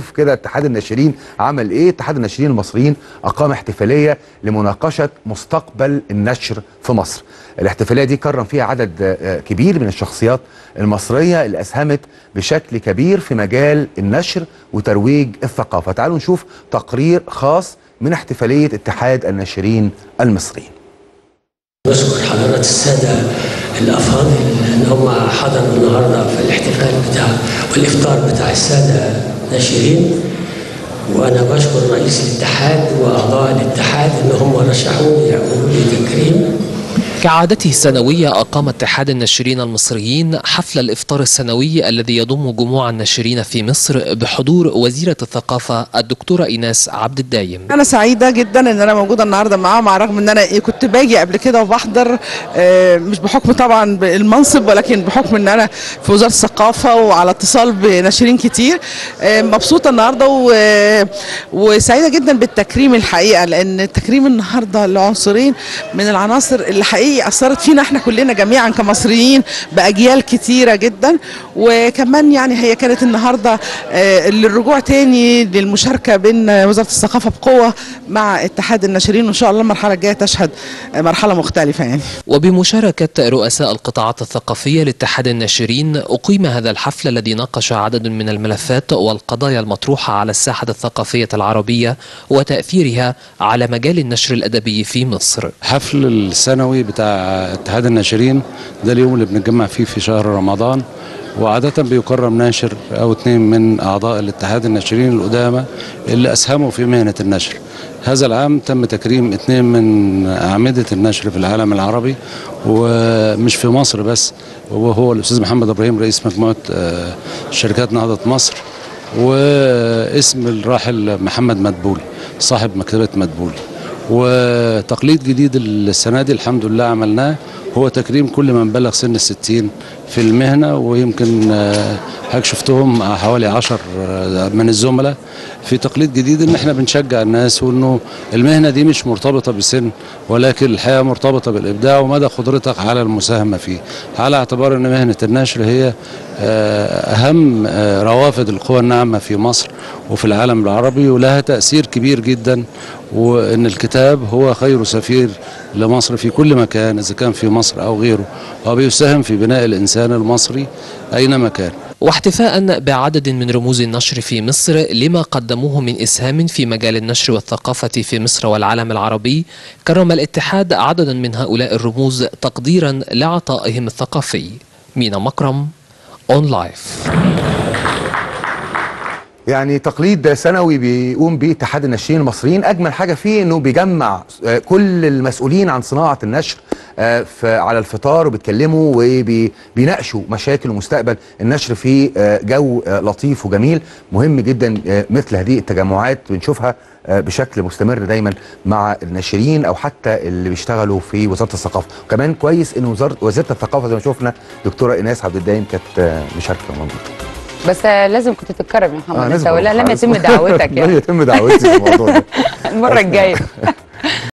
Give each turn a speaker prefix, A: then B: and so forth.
A: شوف كده اتحاد الناشرين عمل إيه؟ اتحاد الناشرين المصريين أقام احتفالية لمناقشة مستقبل النشر في مصر. الاحتفالية دي كرم فيها عدد آه، كبير من الشخصيات المصرية اللي أسهمت بشكل كبير في مجال النشر وترويج الثقافة. تعالوا نشوف تقرير خاص من احتفالية اتحاد الناشرين المصريين.
B: نشكر حضرات السادة الأفاضل إن هم حضروا النهاردة في الاحتفال بتاع والإفطار بتاع السادة الناشرين وأنا بشكر رئيس الاتحاد وأعضاء الاتحاد إن هم رشحوني يعملوا لي تكريم.
C: كعادته السنوية أقام اتحاد الناشرين المصريين حفل الإفطار السنوي الذي يضم جموع الناشرين في مصر بحضور وزيرة الثقافة الدكتورة إيناس عبد الدايم.
D: أنا سعيدة جدا إن أنا موجودة النهارده معاهم على الرغم أنا إيه كنت باجي قبل كده وبحضر آه، مش بحكم طبعا المنصب ولكن بحكم إن أنا في وزارة الثقافة وعلى اتصال بناشرين كتير آه، مبسوطة النهارده و- وسعيدة جدا بالتكريم الحقيقة لأن تكريم النهارده لعنصرين من العناصر اللي حقيقي أثرت فينا إحنا كلنا جميعا كمصريين بأجيال كتيرة جدا. وكمان يعني هي كانت النهارده آه، للرجوع تاني للمشاركة بين وزارة الثقافة بقوة مع اتحاد الناشرين. وإن شاء الله المرحلة الجاية تشهد آه، مرحلة مختلفة يعني.
C: وبمشاركة رؤساء القطاعات الثقافية لاتحاد الناشرين أقيم هذا الحفل الذي ناقش عدد من الملفات والقضايا المطروحة على الساحة الثقافية العربية وتأثيرها على مجال النشر الأدبي في مصر.
E: حفل السنوي بتاع اتحاد الناشرين ده اليوم اللي بنتجمع فيه في شهر رمضان. وعادة بيكرم ناشر أو اتنين من أعضاء الاتحاد الناشرين القدامى اللي أسهموا في مهنة النشر. هذا العام تم تكريم اتنين من أعمدة النشر في العالم العربي ومش في مصر بس وهو الأستاذ محمد إبراهيم رئيس مجموعة آه، شركات نهضة مصر واسم الراحل محمد مدبولي صاحب مكتبة مدبولي. وتقليد جديد السنة دي الحمد لله عملناه. هو تكريم كل من بلغ سن الستين في المهنة ويمكن آه، حضرتك شفتهم مع حوالي عشر آه، من الزملاء. في تقليد جديد إن إحنا بنشجع الناس وإنه المهنة دي مش مرتبطة بسن ولكن الحياة مرتبطة بالإبداع ومدى قدرتك على المساهمة فيه. على اعتبار إن مهنة النشر هي آه، أهم آه، روافد القوى الناعمة في مصر وفي العالم العربي ولها تأثير كبير جدا. وإن الكتاب هو خير سفير لمصر في كل مكان إذا كان في مصر أو غيره. وبيساهم في بناء الإنسان المصري اينما كان.
C: واحتفاء بعدد من رموز النشر في مصر لما قدموه من إسهام في مجال النشر والثقافة في مصر والعالم العربي. كرم الاتحاد عددا من هؤلاء الرموز تقديرا لعطائهم الثقافي. مينا مكرم ON Live
A: يعني تقليد سنوي بيقوم بيه اتحاد الناشرين المصريين. أجمل حاجة فيه إنه بيجمع آه، كل المسؤولين عن صناعة النشر آه، على الفطار وبيتكلموا وبيناقشوا مشاكل ومستقبل النشر في آه، جو لطيف وجميل. مهم جدا مثل هذه التجمعات بنشوفها بشكل مستمر دايما مع الناشرين أو حتى اللي بيشتغلوا في وزارة الثقافة. وكمان كويس ان وزارة وزيره الثقافة زي ما شفنا دكتورة ايناس عبد الدايم كانت مشاركة موجودة.
F: بس لازم كنت تتكرم يا محمد أنت
A: لازم
F: ولا. لم يتم دعوتك
A: لم
F: يعني
A: يتم دعوتي في الموضوع ده.
F: المرة الجاية.